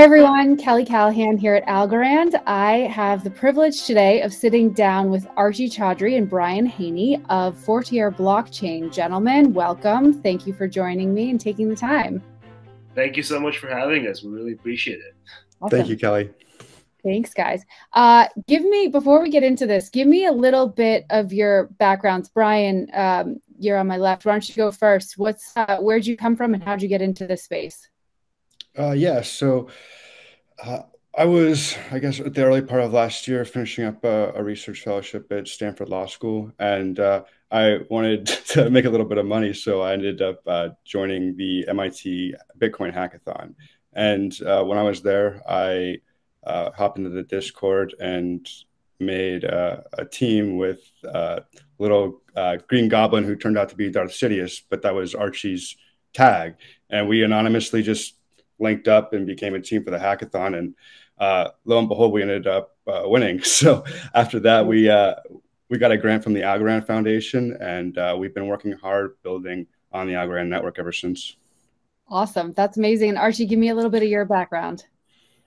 Hi, everyone. Keli Callaghan here at Algorand. I have the privilege today of sitting down with Archie Chaudhury and Brian Haney of Fortior Blockchain. Gentlemen, welcome. Thank you for joining me and taking the time. Thank you so much for having us. We really appreciate it. Awesome. Thank you, Kelly. Thanks, guys. Uh, give me, before we get into this, give me a little bit of your backgrounds. Brian, um, you're on my left. Why don't you go first? What's, uh, where'd you come from and how'd you get into this space? Uh, yeah, so uh, I was, I guess, at the early part of last year, finishing up a, a research fellowship at Stanford Law School, and uh, I wanted to make a little bit of money, so I ended up uh, joining the MIT Bitcoin Hackathon. And uh, when I was there, I uh, hopped into the Discord and made a team with little Green Goblin, who turned out to be Darth Sidious, but that was Archie's tag, and we anonymously just linked up and became a team for the hackathon. And uh, lo and behold, we ended up uh, winning. So after that, we uh, we got a grant from the Algorand Foundation, and uh, we've been working hard building on the Algorand network ever since. Awesome, that's amazing. And Archie, give me a little bit of your background.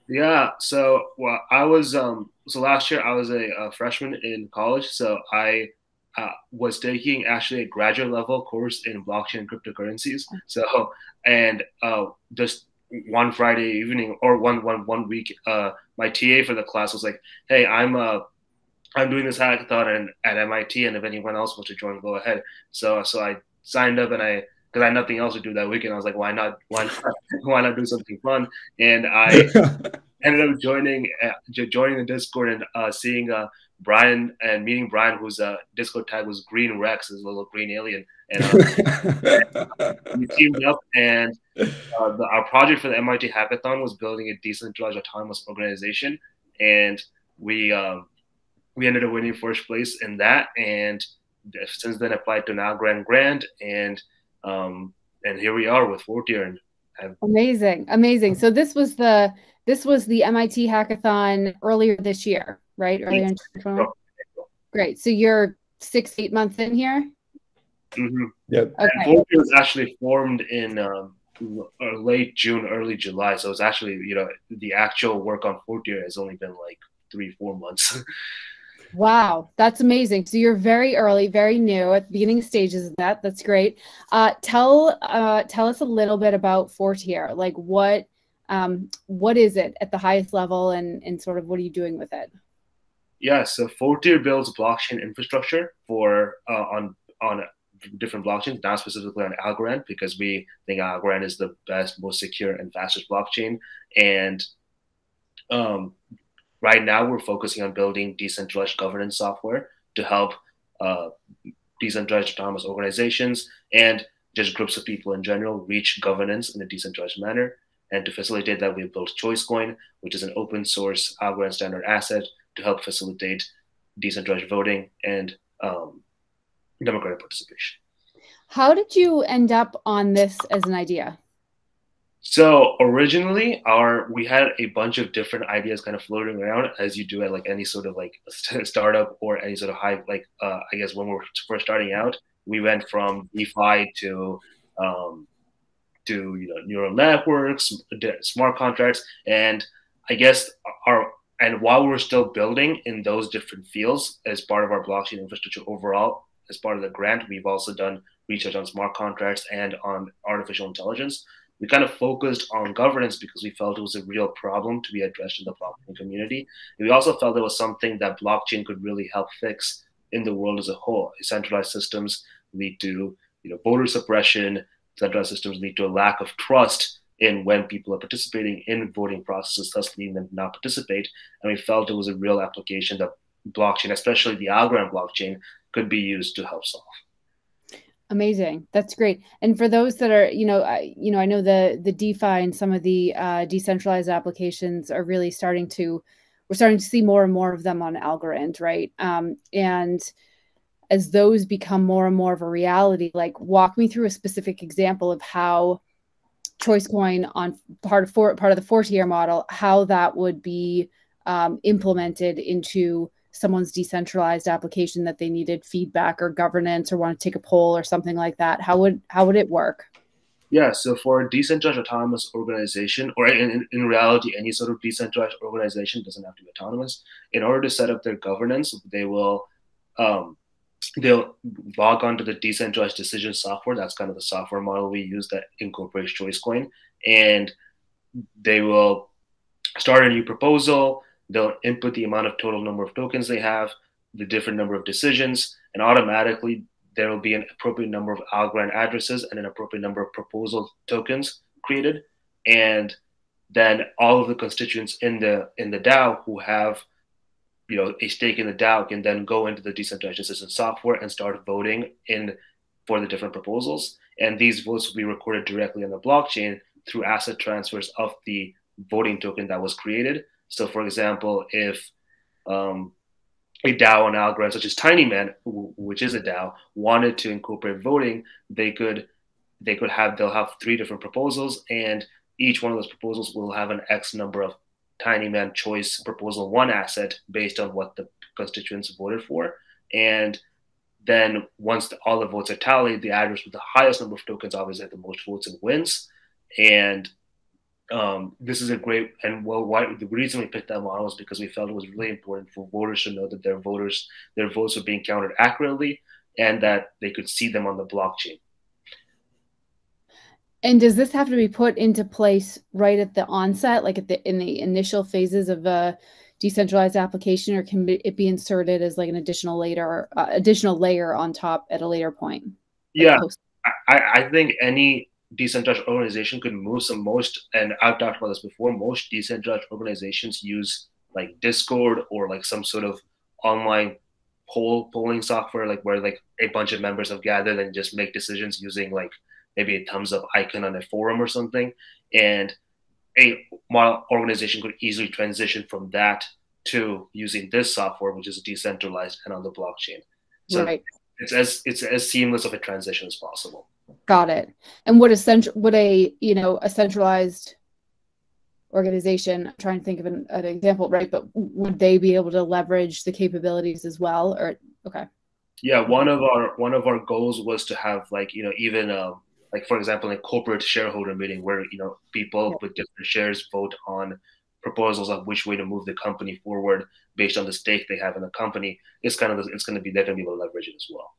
Yeah, so well, I was um, so last year I was a, a freshman in college, so I uh, was taking actually a graduate level course in blockchain and cryptocurrencies. So, and uh, just one Friday evening or one one one week, uh, my TA for the class was like, "Hey, I'm uh, I'm doing this hackathon at MIT, and if anyone else wants to join, go ahead." So so I signed up, and I because I had nothing else to do that weekend, I was like, "Why not? Why not? why not do something fun?" And I ended up joining uh, joining the Discord and uh, seeing uh, Brian and meeting Brian, whose uh, Discord tag was Green Rex, his little green alien, and uh, we teamed up. And uh, the, our project for the MIT Hackathon was building a decentralized autonomous organization, and we um, we ended up winning first place in that. And since then, applied to now Algorand grant, and um, and here we are with Fortior. Amazing, amazing. So this was the this was the MIT Hackathon earlier this year right? Earlier in Great. So you're six, eight months in here. Mm-hmm. Yep. Okay. And was actually formed in um, uh, late June, early July. So it's actually, you know, the actual work on Fortior has only been like three, four months. Wow, that's amazing. So you're very early, very new at the beginning stages of that. That's great. Uh, tell uh, tell us a little bit about Fortior. Like what um, what is it at the highest level, and and sort of what are you doing with it? Yeah, so Fortior builds blockchain infrastructure for uh, on on different blockchains, not specifically on Algorand, because we think Algorand is the best, most secure, and fastest blockchain. And um, right now, we're focusing on building decentralized governance software to help uh, decentralized autonomous organizations and just groups of people in general reach governance in a decentralized manner. And to facilitate that, we've built ChoiceCoin, which is an open source Algorand standard asset to help facilitate decentralized voting and democratic participation. How did you end up on this as an idea? So originally, our we had a bunch of different ideas kind of floating around, as you do at like any sort of like startup or any sort of high like uh, I guess when we are first starting out, we went from DeFi to um, to you know neural networks, smart contracts, and I guess our and while we're still building in those different fields as part of our blockchain infrastructure overall, as part of the grant, we've also done research on smart contracts and on artificial intelligence. We kind of focused on governance because we felt it was a real problem to be addressed in the blockchain community. And we also felt it was something that blockchain could really help fix in the world as a whole. Centralized systems lead to you know, voter suppression, centralized systems lead to a lack of trust in when people are participating in voting processes, thus leading them to not participate. And we felt it was a real application that blockchain, especially the Algorand blockchain, could be used to help solve. Amazing. That's great. And for those that are, you know, I, you know, I know the the DeFi and some of the uh, decentralized applications are really starting to, we're starting to see more and more of them on Algorand, right? Um, and as those become more and more of a reality, like walk me through a specific example of how ChoiceCoin on part of for, part of the Fortior model, how that would be um, implemented into someone's decentralized application that they needed feedback or governance or want to take a poll or something like that. How would how would it work? Yeah, so for a decentralized autonomous organization, or in, in reality, any sort of decentralized organization doesn't have to be autonomous. In order to set up their governance, they will um, they'll log onto the decentralized decision software. That's kind of the software model we use that incorporates ChoiceCoin, and they will start a new proposal. They'll input the amount of total number of tokens they have, the different number of decisions, and automatically there will be an appropriate number of Algorand addresses and an appropriate number of proposal tokens created. And then all of the constituents in the in the DAO who have you know a stake in the DAO can then go into the decentralized decision software and start voting in for the different proposals. And these votes will be recorded directly on the blockchain through asset transfers of the voting token that was created. So, for example, if um, a DAO on Algorand, such as Tiny Tinyman, which is a DAO, wanted to incorporate voting, they could they could have they'll have three different proposals, and each one of those proposals will have an X number of Tinyman choice proposal one asset based on what the constituents voted for, and then once the, all the votes are tallied, the address with the highest number of tokens obviously has the most votes and wins, and um, this is a great and well why the reason we picked that model is because we felt it was really important for voters to know that their voters their votes were being counted accurately and that they could see them on the blockchain. And does this have to be put into place right at the onset like at the in the initial phases of a decentralized application or can it be inserted as like an additional later uh, additional layer on top at a later point? Yeah. I, I think any decentralized organization could move some most and I've talked about this before, most decentralized organizations use like Discord or like some sort of online poll polling software like where like a bunch of members have gathered and just make decisions using like maybe a thumbs up icon on a forum or something. And a model organization could easily transition from that to using this software, which is decentralized and on the blockchain. So right. it's as it's as seamless of a transition as possible. Got it. And what a central, what a you know a centralized organization I'm trying to think of an, an, example right? But would they be able to leverage the capabilities as well or okay. Yeah one of our one of our goals was to have like you know even um, like for example a corporate shareholder meeting where you know people yeah. with different shares vote on proposals of which way to move the company forward based on the stake they have in the company. It's kind of it's going to be they're going to be able to leverage it as well.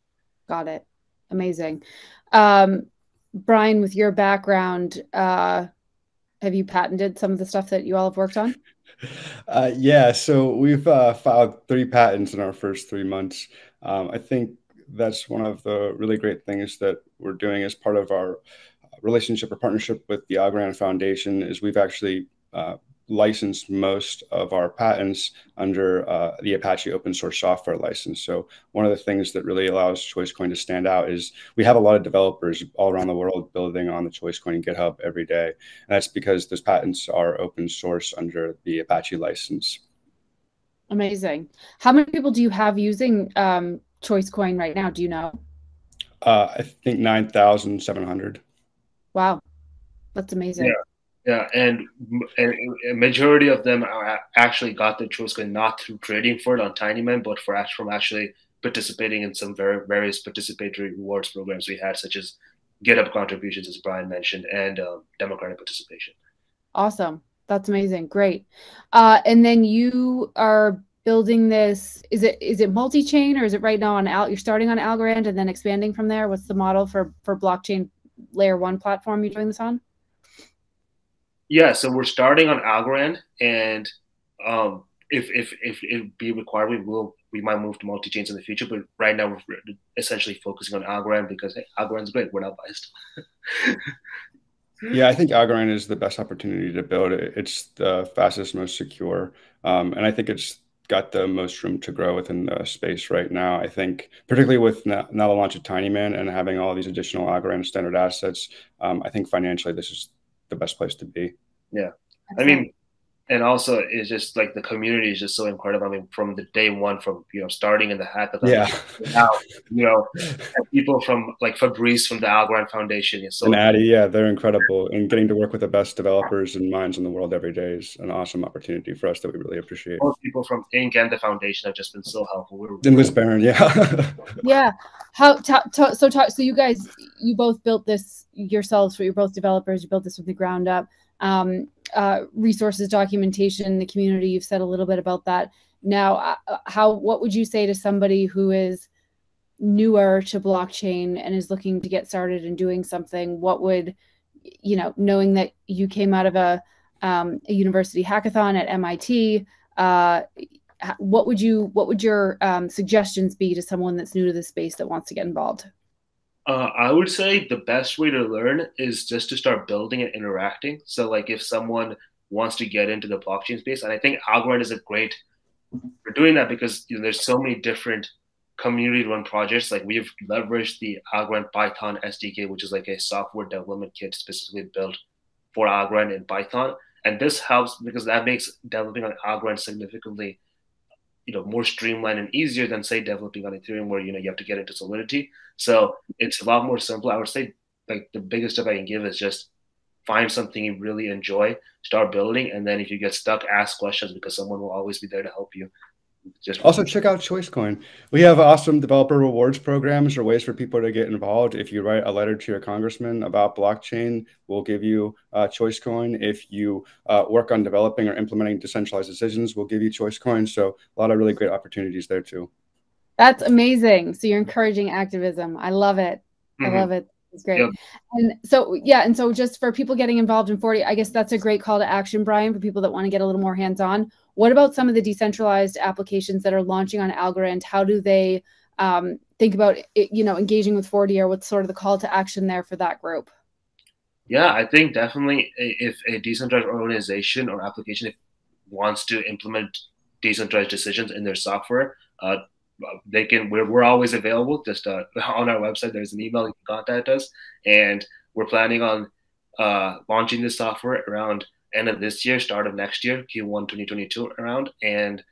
Got it. Amazing um, Brian, with your background, uh, have you patented some of the stuff that you all have worked on? Uh, yeah, so we've uh, filed three patents in our first three months. Um, I think that's one of the really great things that we're doing as part of our relationship or partnership with the Algorand Foundation is we've actually uh, licensed most of our patents under uh, the Apache open source software license. So one of the things that really allows ChoiceCoin to stand out is we have a lot of developers all around the world building on the ChoiceCoin GitHub every day. And that's because those patents are open source under the Apache license. Amazing. How many people do you have using um, ChoiceCoin right now? Do you know? Uh, I think 9,700. Wow. That's amazing. Yeah. Yeah, and, and a majority of them are actually got the choice not through trading for it on Tinyman, but for from actually participating in some very various participatory rewards programs we had, such as GitHub contributions, as Brian mentioned, and um, democratic participation. Awesome, that's amazing, great. Uh, and then you are building this. Is it is it multi chain or is it right now on Al? You're starting on Algorand and then expanding from there. What's the model for for blockchain layer one platform you're doing this on? Yeah, so we're starting on Algorand, and um, if if if it be required, we will we might move to multi chains in the future. But right now, we're essentially focusing on Algorand because hey, Algorand's great. We're not biased. yeah, I think Algorand is the best opportunity to build it. It's the fastest, most secure, um, and I think it's got the most room to grow within the space right now. I think, particularly with now, now the launch of Tinyman and having all these additional Algorand standard assets, um, I think financially this is the best place to be. Yeah. I mean, and also it's just like the community is just so incredible. I mean, from the day one, from you know starting in the hackathon, yeah, now you know people from like Fabrice from the Algorand Foundation, so and Addy, yeah, they're incredible, and getting to work with the best developers and minds in the world every day is an awesome opportunity for us that we really appreciate. Both people from Inc and the foundation have just been so helpful. We're, in Liz Baron, yeah, yeah. How so so you guys you both built this yourselves, you're both developers. You built this from the ground up. Um, uh, resources, documentation, the community. You've said a little bit about that. Now, uh, uh, how what would you say to somebody who is newer to blockchain and is looking to get started and doing something? What would you know, knowing that you came out of a um, a university hackathon at MIT, uh, what would you what would your um, suggestions be to someone that's new to the space that wants to get involved? Uh, I would say the best way to learn is just to start building and interacting. So, like, if someone wants to get into the blockchain space, and I think Algorand is a great for doing that because you know, there's so many different community-run projects. Like we've leveraged the Algorand Python SDK, which is like a software development kit specifically built for Algorand in Python, and this helps because that makes developing on Algorand significantly you know more streamlined and easier than say developing on Ethereum where you know you have to get into Solidity. So it's a lot more simple. I would say like the biggest tip I can give is just find something you really enjoy, start building, and then if you get stuck, ask questions because someone will always be there to help you. Just also check out ChoiceCoin. We have awesome developer rewards programs or ways for people to get involved. If you write a letter to your congressman about blockchain, we'll give you uh, ChoiceCoin. If you uh, work on developing or implementing decentralized decisions, we'll give you ChoiceCoin. So a lot of really great opportunities there too. That's amazing. So you're encouraging activism. I love it. Mm-hmm. I love it. It's great. Yep. And so, yeah. And so, just for people getting involved in Fortior, I guess that's a great call to action, Brian, for people that want to get a little more hands on. What about some of the decentralized applications that are launching on Algorand? How do they um, think about, it, you know, engaging with Fortior or what's sort of the call to action there for that group? Yeah, I think definitely if a decentralized organization or application wants to implement decentralized decisions in their software, uh, they can we're, we're always available. Just uh, on our website there's an email you can contact us. And we're planning on uh, launching this software around end of this year start of next year q1 2022 around. And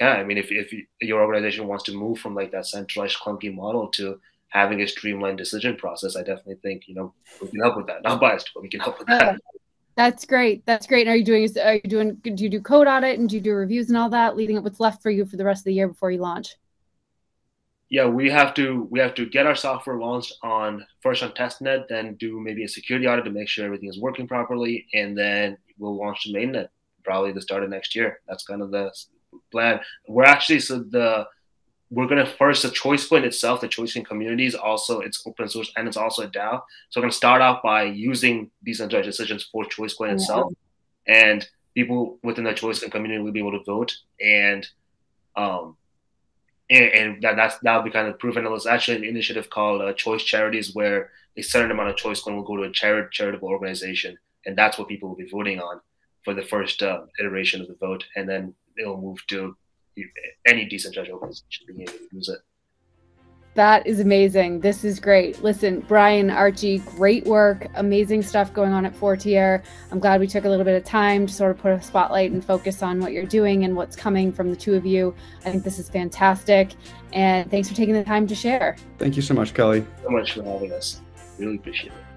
yeah i mean if, if your organization wants to move from like that centralized clunky model to having a streamlined decision process i definitely think you know we can help with that. Not biased but we can help with that that's great. That's great. And are you doing? Are you doing? Do you do code audit and do you do reviews and all that, leading up what's left for you for the rest of the year before you launch? Yeah, we have to we have to get our software launched on first on testnet, then do maybe a security audit to make sure everything is working properly, and then we'll launch to mainnet probably the start of next year. That's kind of the plan. We're actually so the we're going to first the ChoiceCoin itself, the ChoiceCoin community is also it's open source and it's also a DAO. So we're going to start off by using these decentralized decisions for ChoiceCoin yeah. itself, and people within the ChoiceCoin community will be able to vote and um and, and that that's that'll be kind of proven. There's actually an initiative called uh, Choice Charities where a certain amount of ChoiceCoin will go to a chari- charitable organization, and that's what people will be voting on for the first uh, iteration of the vote, and then it'll move to any decentralized should be able to use it. That is amazing. This is great. Listen, Brian, Archie, great work. Amazing stuff going on at Fortior. I'm glad we took a little bit of time to sort of put a spotlight and focus on what you're doing and what's coming from the two of you. I think this is fantastic. And thanks for taking the time to share. Thank you so much, Keli. So much for having us. Really appreciate it.